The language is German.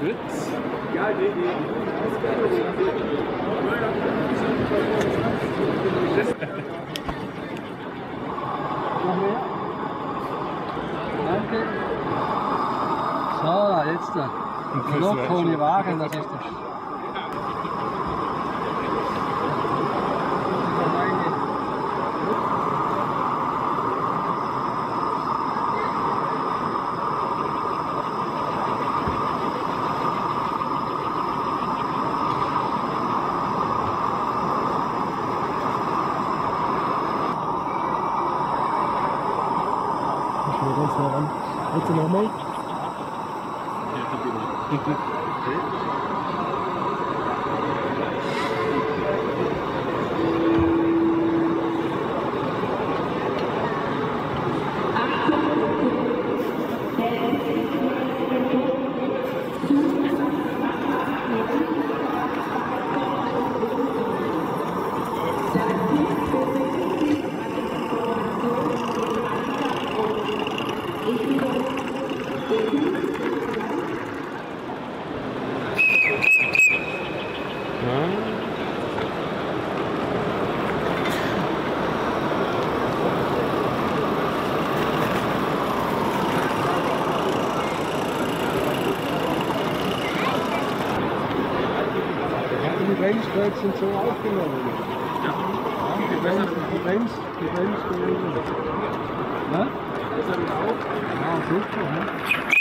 Gut. Noch mehr? Danke. So, jetzt. Noch ohne Wagen, das ist das. here, that's not one. That's a normal. Yeah, die Bremskreuze sind so aufgenommen. Ja. Die Brems, die Brems, die Bremskreuze. Ja? Ja, super. Ne?